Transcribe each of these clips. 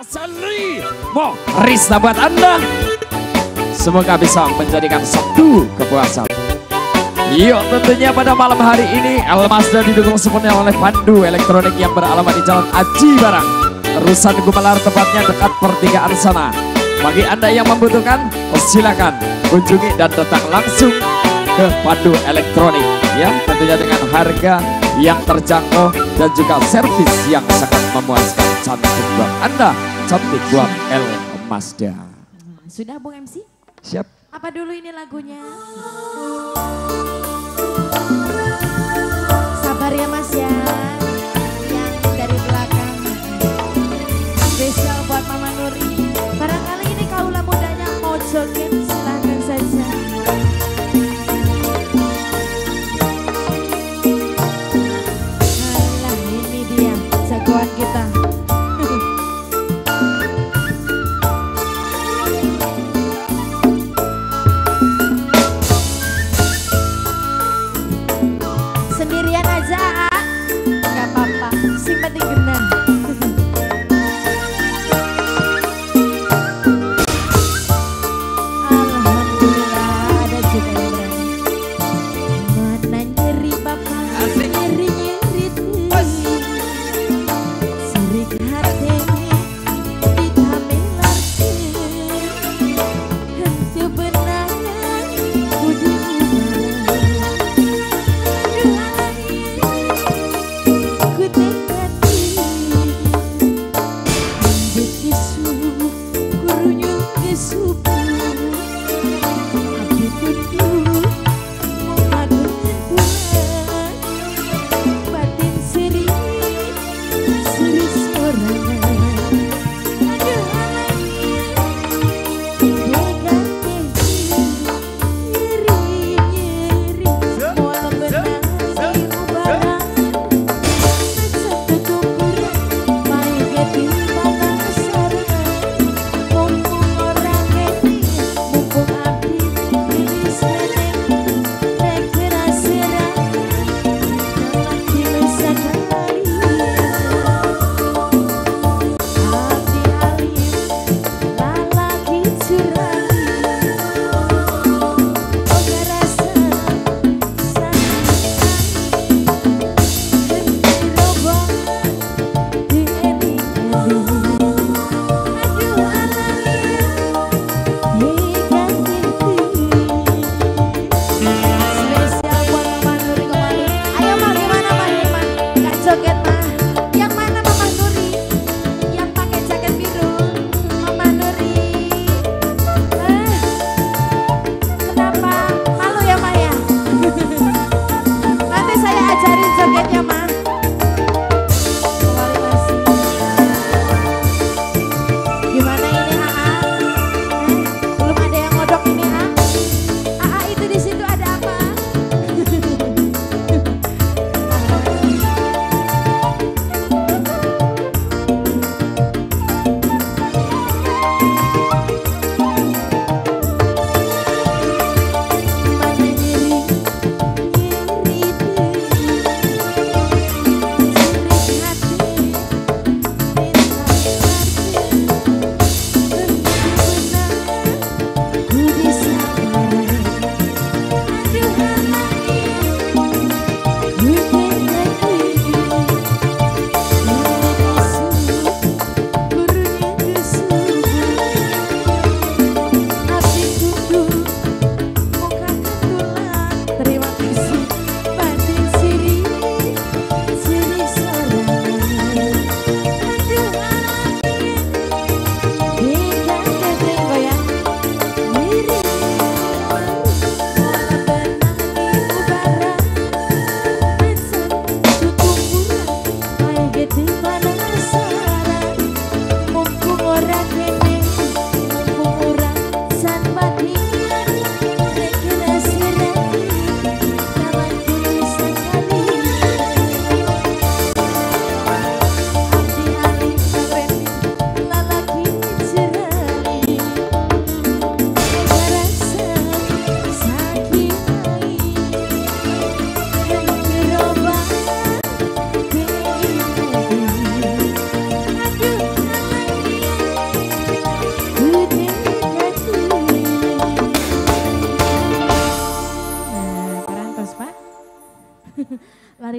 Sally Mo Rista buat Anda. Semoga bisa menjadikan satu kepuasan. Yuk tentunya pada malam hari ini El Mazda didukung sepenuhnya oleh Pandu Elektronik yang beralamat di Jalan Aji Barang. Rusan Gumelar tepatnya dekat pertigaan sana. Bagi Anda yang membutuhkan silakan kunjungi dan datang langsung ke Pandu Elektronik ya. Tentunya dengan harga yang terjangkau dan juga servis yang sangat memuaskan. Cantik buat Anda cantik buat El Mazda Sudah Bung MC? siap Apa dulu ini lagunya? super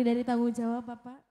Dari tanggung jawab Bapak.